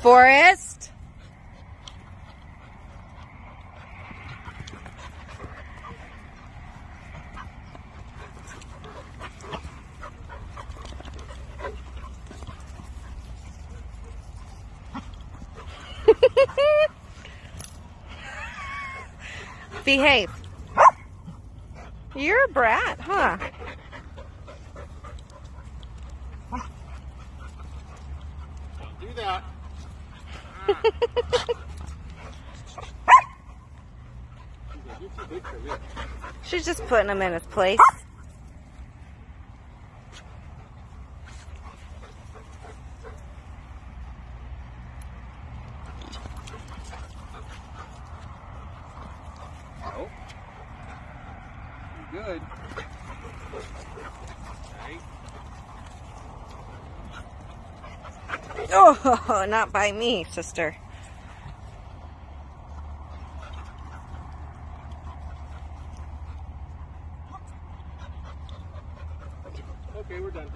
Forrest? Behave. You're a brat, huh? Don't that. You're too big for me. She's just putting him in his place. Nope. Good. Oh, not by me, sister. Okay, we're done.